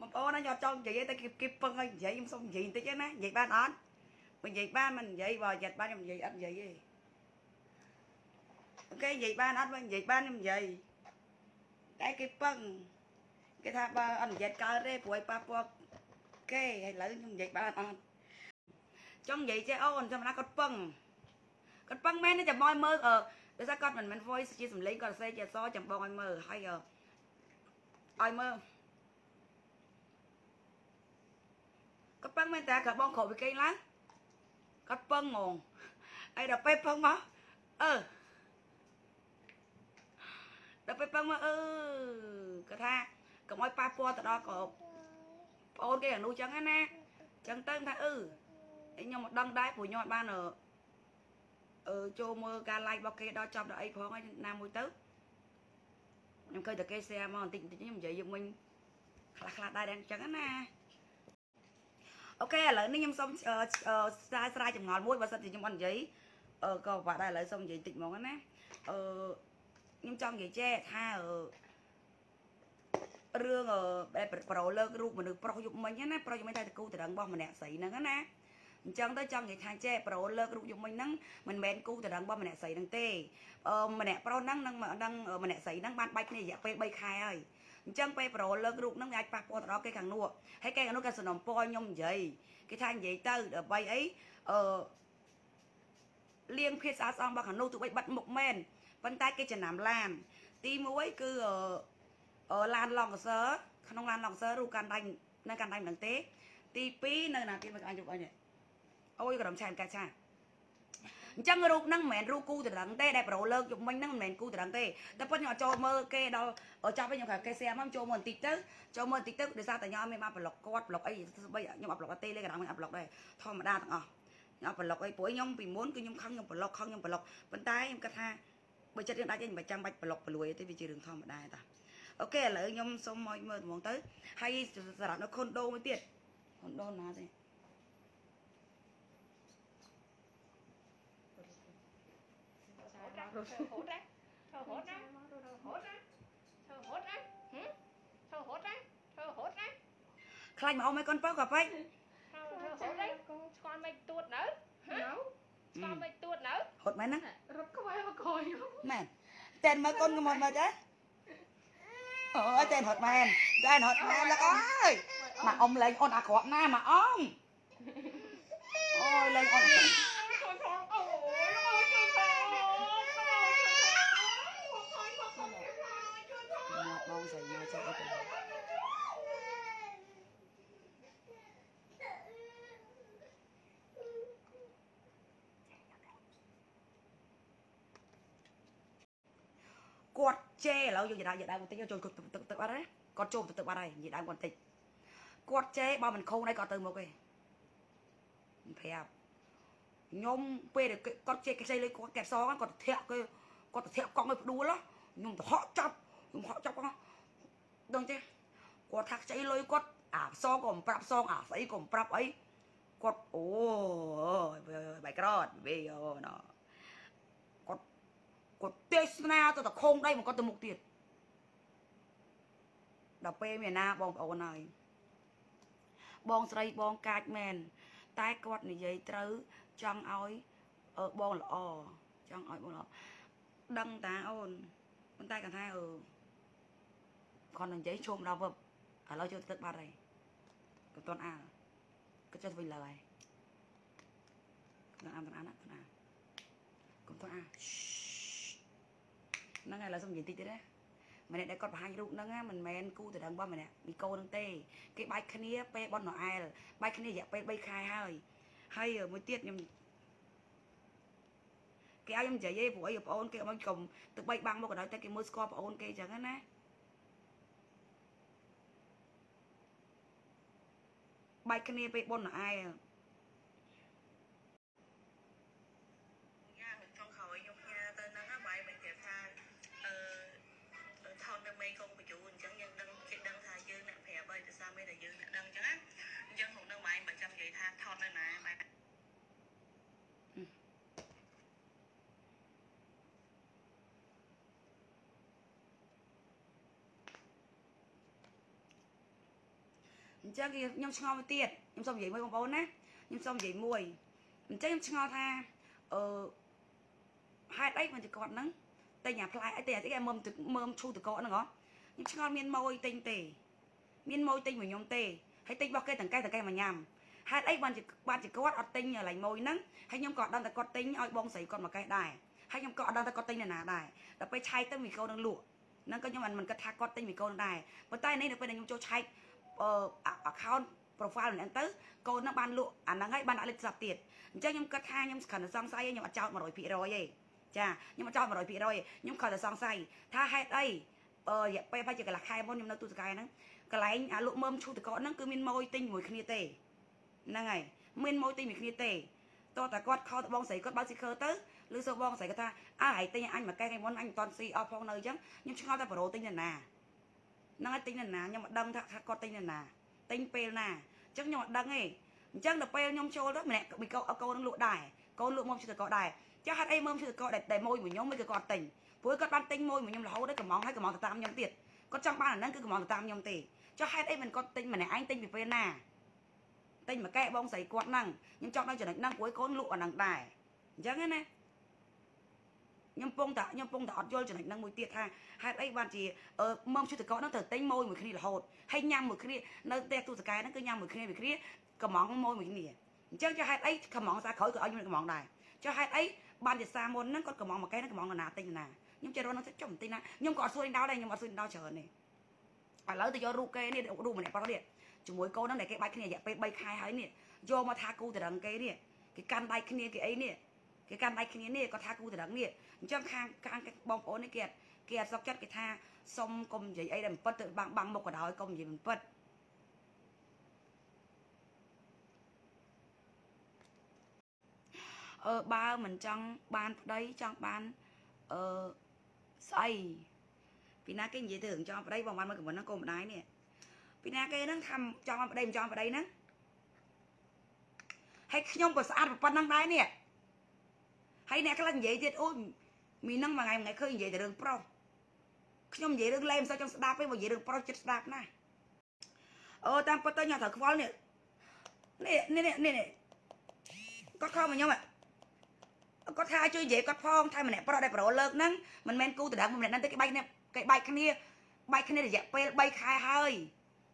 បងប្អូនណាយកចង់និយាយតែគេគេពឹងឲ្យនិយាយខ្ញុំសុំនិយាយបន្តិចណានិយាយបានអត់បើនិយាយបានមិននិយាយបើចិត្តបានខ្ញុំនិយាយអត់និយាយទេអូខេនិយាយបានអត់បើនិយាយបានខ្ញុំនិយាយតែគេពឹងគេថាបើអត់និយាយកើតទេព្រោះឲ្យប៉ះពាល់គេហើយឥឡូវខ្ញុំនិយាយបានអត់ចង់និយាយចេះអូនចាំណាគាត់ពឹងគាត់ពឹងមែនទេចាំមកឲ្យមើលអឺដោយសារគាត់មិនមែន voice ជាសំឡេងគាត់សេជាអក្សរចាំបងឲ្យមើលហើយអឺ ឲ្យមើលគាត់ពឹងមែនតើគាត់បងក្រោយពីគេឡើងគាត់ពឹងហ្មងហើយដល់ពេលពឹងមកអឺដល់ពេលពឹងមកអឺគាត់ថាកុំឲ្យប៉ះពាល់ទៅដល់ក៏ប្អូនគេអានោះចឹងណាចឹងទៅថាអឺខ្ញុំមកដឹងដែរព្រោះខ្ញុំអត់បានអឺអឺចូលមើលការ live របស់គេដល់ចប់ដល់អីផងហើយណាមួយទៅ ខ្ញុំឃើញតែគេ share មកបន្តិចបន្តិចខ្ញុំនិយាយយកមិញខ្លះខ្លះដែរអញ្ចឹងណាអូខេឥឡូវនេះខ្ញុំសូមស្រាយស្រាយចម្ងល់មួយបើសិនជាខ្ញុំអត់និយាយអឺក៏បាក់ដែរឥឡូវសូមនិយាយតិចហ្មងណាអឺខ្ញុំចង់និយាយចេះថាអឺរឿងបែបប្រូលើករូបមនុស្សប្រុសយុគមិញណាប្រុសយុគមិញតែតគូតរឹងរបស់ម្នាក់ស្រីហ្នឹងណា អញ្ចឹងទៅចង់និយាយថាចេះប្រូលើករូបយុគមិញហ្នឹងមិនមែនគូតរឹងរបស់ម្នាក់ស្រីហ្នឹងទេអឺម្នាក់ប្រុសហ្នឹងនឹងនឹងម្នាក់ស្រីហ្នឹងបានបាច់គ្នារយៈពេល3ខែហើយអញ្ចឹងពេលប្រូលើករូបហ្នឹងវាអាចប៉ះពាល់ទៅដល់គេខាងនោះហើយគេខាងនោះគេសំណពរខ្ញុំនិយាយគេថានិយាយទៅដើម្បីអីអឺលៀងភាពស្អាតស្អំរបស់ខាងនោះទោះបីបាត់មុខមែនប៉ុន្តែគេចំណាំឡាន ទី1គឺអឺឡានឡងសើក្នុងឡានឡងសើរូកាន់ដៃនៅកាន់ដៃមិនដឹងទេ ទី2នៅណាទៀតមកអញជប់អញ អូយក្រុមឆែមកាឆាអញ្ចឹងរូបហ្នឹងមិនមែនរូបគូតរឹងទេដែលប្រូលើកយប់មិញហ្នឹងមិនមែនគូតរឹងទេតែប៉ុន្តែខ្ញុំអត់ចូលមើលគេដល់ចាប់វិញខ្ញុំគេសែមកចូលមើលបន្តិចទៅចូលមើលបន្តិចទៅដោយសារតែខ្ញុំមានបានប្លុកគាត់ប្លុកអីស្បីខ្ញុំអត់ប្លុកទេលេក្រមខ្ញុំអត់ប្លុកដែរធម្មតាទាំងអស់ខ្ញុំអត់ប្លុកអីព្រោះខ្ញុំពីមុនគឺខ្ញុំខឹងខ្ញុំប្លុកខឹងខ្ញុំប្លុកប៉ុន្តែខ្ញុំគិតថាបើចិត្តរឿងដាច់ឯងមិនចាំបាច់ប្លុកប្លួយទេវាជារឿងធម្មតាតាអូខេឥឡូវខ្ញុំសុំមកមើលត្មងទៅហើយសម្រាប់នៅខុនដូមួយទៀតខុនដូណាទេធ្វើហូតណាធ្វើហូតណាធ្វើហូតណាធ្វើហូតណាហឹមធ្វើហូតណាធ្វើហូតណា ខ្លាញ់មកអស់មិ យកូនបើក៏ពេកធ្វើហូតណាស្គាល់មិនទួតនៅហ៎ស្គាល់មិនទួតនៅហត់មែនហ្នឹងរត់ក្បែរមកក្រោយមែនតែនមើលកូនក៏មកមកចាអូយតែនហត់មែនតែនហត់មែនលោកអើយមកអ៊ំលេងអូនអាក្រក់ណាមកអ៊ំអូយលេងអូនអាក្រក់ ជួយផងអូយអូយជួយផងជួយផង មកបងស្រីមកចេះអីទៅ គាត់ជេរឥឡូវយើងនិយាយដើមបន្តិចចូលទឹកទឹកទឹកបាត់ហើយគាត់ចូលទឹកទឹកបាត់ហើយនិយាយដើមបន្តិចគាត់ជេរបើមិនខូនអីគាត់ទៅមុខទេមិនប្រាប់ខ្ញុំពេលដែលគាត់ជេរគេខ្ចីលុយគាត់កែបសងគាត់ធាក់គេគាត់ទៅធាក់កង់ឲ្យផ្ដួលខ្ញុំទៅហក់ចាប់ខ្ញុំហក់ចាប់គាត់ដឹងទេគាត់ថាខ្ចីលុយគាត់អាសងក៏មិនប្រាប់សងអាស្អីក៏មិនប្រាប់អីគាត់អូបាយក្រតវេអូណោគាត់ គាត់ទេសនាទៅតខងដៃមកគាត់ទៅមុខទៀតដល់ពេលមានណាបងប្អូនហើយបងស្រីបងកាចមែនតែគាត់និយាយត្រូវចង់ឲ្យអឺបងល្អចង់ឲ្យបងល្អដឹងតាអូនប៉ុន្តែគាត់ថាអឺគាត់និយាយជុំដល់វឹបឥឡូវចូលទឹកបាត់ហើយក៏តន់អាក៏ចិត្តវិញលើហើយដល់អាមិនអានណាតន់អាកុំតន់អា ហ្នឹងហើយឥឡូវសុំនិយាយតិចទៀតណាម្នាក់ដែលគាត់បង្ហាញរូបហ្នឹងមិនមែនគូតដឹងរបស់ម្នាក់មីកូហ្នឹងទេគេបាច់គ្នាពេលបនណូអែលបាច់គ្នារយៈពេល3ខែហើយហើយមួយទៀតខ្ញុំគេឲ្យខ្ញុំនិយាយឯងព្រោះអីបងប្អូនគេអត់មកកុំទឹកបីបាំងមកក៏ដោយតែគេមើលស្គាល់បងប្អូនគេអញ្ចឹងណាបាច់គ្នាពេលបនណូអែល អញ្ចឹងគេខ្ញុំឆ្ងល់មួយទៀតខ្ញុំសូមនិយាយមួយបងប្អូនណាខ្ញុំសូមនិយាយមួយអញ្ចឹងខ្ញុំឆ្ងល់ថាអឺហេតុអីមិនជាគាត់ហ្នឹងតែញ៉ាផ្លែអីតែអីគេមើមទឹកមើមឈូតកកហ្នឹងហ៎ខ្ញុំឆ្ងល់មានម៉ួយទិញទេ មានម៉ួយទិញមួយខ្ញុំទេហើយទិញរបស់គេទាំងកែទាំងកែមកញ៉ាំហេតុអីបានជាបានជាគាត់អត់ទិញកន្លែងម៉ួយហ្នឹងហើយខ្ញុំក៏អត់ដឹងតែគាត់ទិញឲ្យបងស្រីគាត់មកកេះដែរហើយខ្ញុំក៏អត់ដឹងតែគាត់ទិញនៅណាដែរដល់ពេលឆែកទៅមីកូននឹងលក់ហ្នឹងក៏ខ្ញុំមិនមិនគិតថាគាត់ទិញមីកូនដែរប៉ុន្តែនេះនៅពេលដែលខ្ញុំចូលឆែកអឺ account profile ម្នាក់ទៅកូនហ្នឹងបានលក់អាហ្នឹងហើយបានដាក់លេខទូរស័ព្ទទៀតអញ្ចឹងខ្ញុំគិតថាខ្ញុំគ្រាន់តែសង្ស័យខ្ញុំអត់ចោត100%ទេចាខ្ញុំអត់ចោត100%ទេខ្ញុំគ្រាន់តែសង្ស័យថាហេតុអីអឺរយៈពេលប្រហែលជាកន្លះខែមុនខ្ញុំនៅទូសកែហ្នឹងកន្លែងអាលក់មើមឈូតកកហ្នឹងគឺមានម៉ួយទិញជាមួយគ្នាទេហ្នឹងហើយមានម៉ួយទិញជាមួយគ្នាទេតោះតែគាត់ខោតបងស្រីគាត់បើកស៊ីខឺទៅឬសូបងស្រីគាត់ថាអើហើយទិញឲ្យអញមួយកែថ្ងៃមុនអញមិនតន់ស៊ីអស់ផងនៅអញ្ចឹងខ្ញុំឆ្ងល់តែប្រូទិញនៅណា ហ្នឹងហើយទិញនៅណាខ្ញុំមិនដឹងថាគាត់ទិញនៅណាទិញពេលណាអញ្ចឹងខ្ញុំអត់ដឹងទេអញ្ចឹងដល់ពេលខ្ញុំចូលទៅម្នាក់មីកូកូននឹងលក់ដែរកូនលក់មកឈឺតកកដែរចាស់ហេតុអីមើមឈឺតកកដែលតែមួយមួយខ្ញុំមិនគឺគាត់ទិញព្រោះគាត់បានទិញមួយមួយខ្ញុំរហូតដល់កំងហើយកំងទៅតាមខ្ញុំទៀតគាត់ចង់បានអាហ្នឹងគឺកំងទៅតាមខ្ញុំទេចុះហេតុអីមិនគាត់ទិញម្នាក់ឯងទិញពីពេលណាទិញមួយកែបងស្រីគាត់ហ្នឹងខ្ញុំចង់ដល់ចំណុចហ្នឹងព្រោះកូនលក់អាហ្នឹងដែរអញ្ចឹងណា ខ្ញុំពងតាខ្ញុំពងតាអត់យល់ចំណុចហ្នឹងមួយទៀតថាហេតុអីបានជាអឺមើមឈុតកកហ្នឹងត្រូវទិញមួយមួយគ្នារហូតហើយញ៉ាំមួយគ្នានៅផ្ទះទូសកែហ្នឹងគឺញ៉ាំមួយគ្នាមួយគ្នាកំងមួយមួយគ្នាអញ្ចឹងចុះហេតុអីកំងសាក្រោយក៏ឲ្យខ្ញុំកំងដែរចុះហេតុអីបានជាសាមុនហ្នឹងគាត់កំងមួយកែហ្នឹងកំងណាទិញណាខ្ញុំចេះរត់ហ្នឹងចុះមិនទិញណាខ្ញុំក៏អត់សួរដល់ដែរខ្ញុំអត់សួរដល់ច្រើនទេឥឡូវទៅយករូបគេនេះរូបម្នាក់ប្រុសនេះជាមួយកូនហ្នឹងដែលគេបាច់គ្នារយៈពេល3ខែហើយនេះយកមកថាគូតរឹងគេនេះគេកាន់ដៃគ្នាគេអីនេះ គេកាន់ដៃគ្នានេះគាត់ថាគូតរឹងនេះអញ្ចឹងខាងខាងបងប្អូននេះគេអត់គេអត់សុខចិត្តគេថាសុំកុំនិយាយអីដែលមិនពិតទៅបាំងបាំងមុខក៏ដោយកុំនិយាយមិនពិតអឺបើមិនចង់បានប្តីចង់បានអឺស្អីពីណាគេនិយាយទៅរឿងចង់ប្តីបងបានមើលខមមិនហ្នឹងកូនម្ដាយនេះពីណាគេហ្នឹងថាចង់បានប្តីមិនចង់ប្តីហ្នឹងហើយខ្ញុំក៏ស្អាតប៉ុណ្ណឹងដែរនេះ ហើយអ្នកខ្លះនិយាយទៀតអូយមីហ្នឹងមួយថ្ងៃមួយថ្ងៃឃើញនិយាយតែរឿងប្រុសខ្ញុំនិយាយរឿងលែងមិនសូវចង់ស្ដាប់ទេបើនិយាយរឿងប្រុសចិត្តស្ដាប់ណាស់អូតាមពិតទៅញ៉ាំត្រូវខ្វល់នេះនេះនេះនេះនេះគាត់ខំមកខ្ញុំគាត់ថាជួយនិយាយគាត់ផងថាម្នាក់ប្រុសដែលប្រូលើកហ្នឹងមិនមែនគូតដងម្នាក់ហ្នឹងទេគេបែកគ្នាគេបែកគ្នាបែកគ្នារយៈពេល3ខែហើយ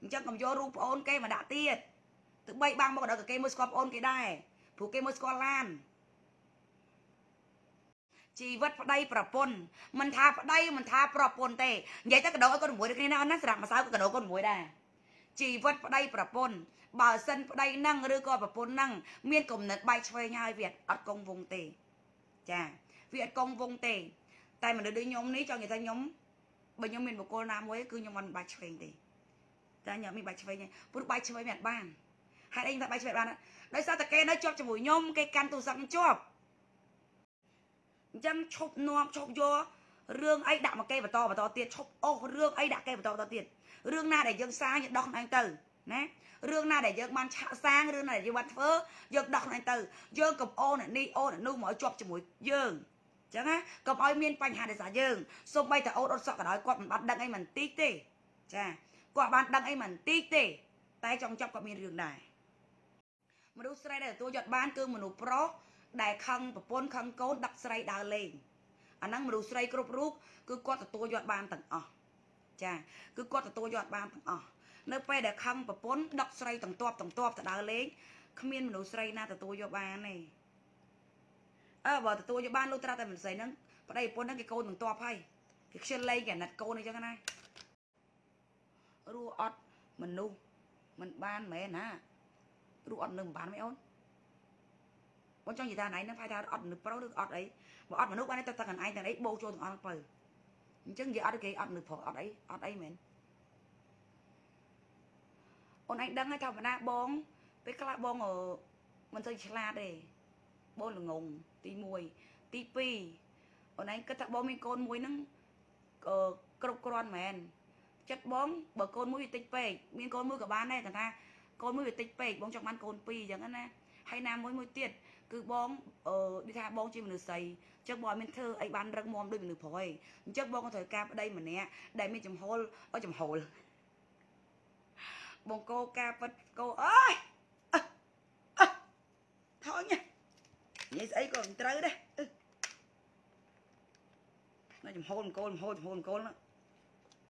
អញ្ចឹងកុំយករូបប្អូនគេមកដាក់ទៀតទៅបីបាំងមកដល់គេមើលស្គាល់ប្អូនគេដែរព្រោះគេមើលស្គាល់ឡាន ជីវិតប្តីប្រពន្ធមិនថាប្តីមិនថាប្រពន្ធទេនិយាយទៅកដោឲ្យកូនមួយគ្នាណាអូនណាសម្រាប់ម្សៅក៏កដោកូនមួយដែរជីវិតប្តីប្រពន្ធបើសិនប្តីនឹងឬក៏ប្រពន្ធនឹងមានគំនិតបែកឆ្វេងហើយវាអត់កងវងទេចាវាអត់កងវងទេ តែមនុស្សដូចខ្ញុំនេះចង់និយាយថាខ្ញុំបើខ្ញុំមានបុគ្គលណាមួយគឺខ្ញុំមិនបាច់ឆ្វេងទេតែខ្ញុំមានបាច់ឆ្វេងទេព្រោះបាច់ឆ្វេងមិនបានហេតុអីថាបាច់ឆ្វេងបានដោយសារតែគេនៅជាប់ជាមួយខ្ញុំគេកាន់ទូរស័ព្ទខ្ញុំជាប់ អញ្ចឹងឈប់នាំឈប់យករឿងអីដាក់មកគេបន្តបន្តទៀតឈប់អូសរឿងអីដាក់គេបន្តបន្តទៀតរឿងណាដែលយើងសាងយើងដោះខ្លួនឯងទៅណារឿងណាដែលយើងបានឆាក់សាងរឿងណាដែលយើងបានធ្វើយើងដោះខ្លួនឯងទៅយើងកុំអូនអ្នកនេះអូនអ្នកនោះមកឲ្យជាប់ជាមួយយើងអញ្ចឹងណាកុំឲ្យមានបញ្ហាដោយសារយើងសូម្បីតែអូនអត់សក់ក៏ដោយគាត់មិនបាត់ដឹងអីមិនតិចទេចាគាត់បានដឹងអីមិនតិចទេ តែចង់ចាប់គាត់មានរឿងដែរមនុស្សស្រីដែលទទួលយកបានគឺមនុស្សប្រុស ដែលខឹងប្រពន្ធខឹងកូនដឹកស្រីដើរលេងអាហ្នឹងមនុស្សស្រីគ្រប់រូបគឺគាត់ទទួលយកបានទាំងអស់ចាគឺគាត់ទទួលយកបានទាំងអស់នៅពេលដែលខឹងប្រពន្ធដឹកស្រីទាំងតបទាំងតបទៅដើរលេងគ្មានមនុស្សស្រីណាទទួលយកបានទេអើបើទទួលយកបានលុះត្រាតែមិនស្រីហ្នឹងប្តីប្រពន្ធហ្នឹងគេកូនទាំងតបហើយគេខ្ជិលលេងគេអាណិតកូនអីចឹងណារស់អត់មនុស្សមិនបានមែនណារស់អត់នឹងមិនបានមែនអូន បងចង់និយាយថាណៃនឹងផៃថាអត់មនុស្សប្រុសឬអត់អីបើអត់មនុស្សបានតែតែកន្លែងទាំងអីបោកចូលទាំងអស់ទៅអញ្ចឹងនិយាយអត់គេអត់មនុស្សប្រុសអត់អីអត់អីមែនអូនឯងដឹងហើយថាបណ្ណាបងពេលខ្លះបងមិនសូវឆ្លាតទេបងល្ងងទី1ទី2អូនឯងគិតថាបងមានកូនមួយហ្នឹងគ្រប់គ្រាន់មែនចិត្តបងបើកូនមួយវាតិចពេកមានកូនមួយក៏បានដែរគាត់ថាកូនមួយវាតិចពេកបងចង់បានកូនពីរអញ្ចឹងណាហើយណាមួយមួយទៀត គឺបងអឺដូចថាបងជាមនុស្សស្រីអញ្ចឹងបងអត់មានធ្វើអីបានរឹងមាំដូចមនុស្សប្រុសទេអញ្ចឹងបងក៏ត្រូវការប្តីម្នាក់ដែលមានចំហលអូចំហលបងកោការប៉ិតកោអើយថោញនិយាយស្អីក៏មិនត្រូវដែរនៅចំហលមកោលមហោលចំហលមកោលណា